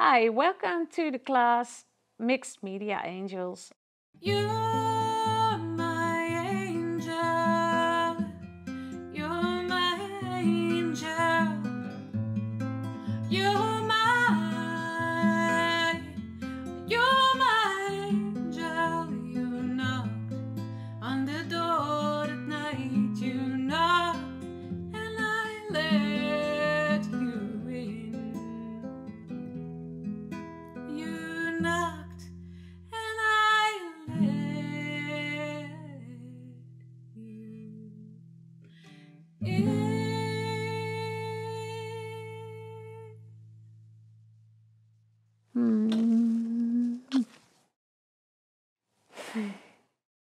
Hi, welcome to the class Mixed Media Angels. You're knocked and I let you in. Mm.